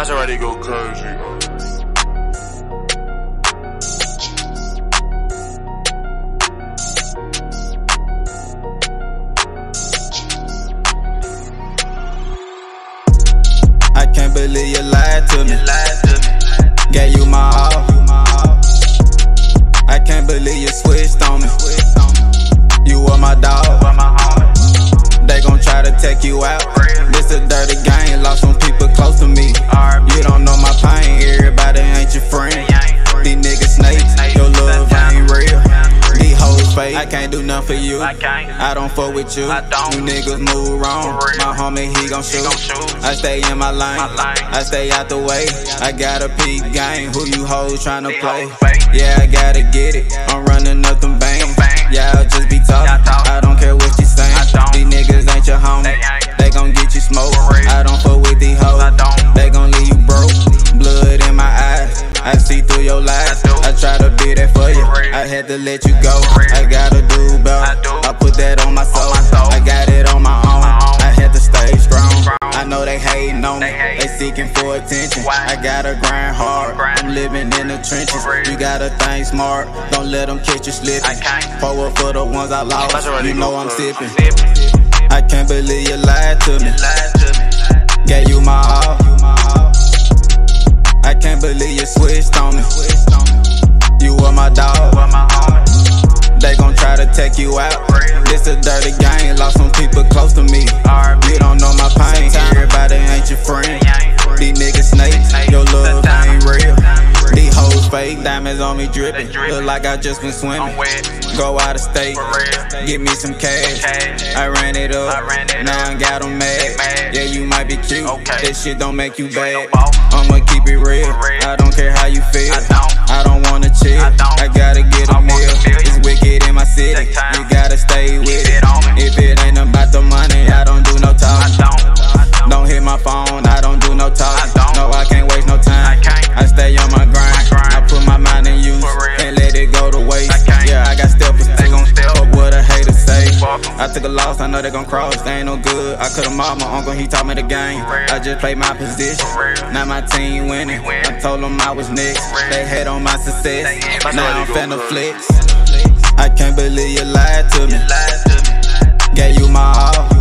Maserati go crazy. I can't believe you lied to me. Gave you my all. I can't believe you switched Snakes. Your love ain't real. These hoes fake. I can't do nothing for you. I can't. I don't fuck with you. I don't. You niggas move wrong. My homie, he gon' shoot. I stay in my lane. I stay out the way. I got a peak game. Who you hoes tryna play? Yeah, I gotta get it. I'm running up them bangs. Yeah, I'll just be talking. To let you go. I gotta do better. I put that on my soul. I got it on my own. I had to stay strong. I know they hating on me. They seeking for attention. I gotta grind hard. I'm living in the trenches. You gotta think smart. Don't let them catch you slipping. Forward for the ones I lost. You know I'm sipping. Sippin'. I can't believe you lied to me. Lied to me. Gave you my all. I can't believe you switched on me. You were my dog. To take you out. This a dirty game. Lost some people close to me. You don't know my pain. Everybody ain't your friend. These niggas snakes. Your love ain't real. These hoes fake. Diamonds on me dripping. Look like I just been swimming. Go out of state. Give me some cash. I ran it up. Now. I got them mad. Yeah, you might be cute. This shit don't make you bad. I'ma keep it. Real. I don't care how you feel. I took a loss, I know they gon' cross. They ain't no good. I could've mobbed my uncle, he taught me the game. I just played my position. Now my team winning. I told them I was next. They hate on my success. Now I'm finna flex. I can't believe you. Lied to me. Gave you my all.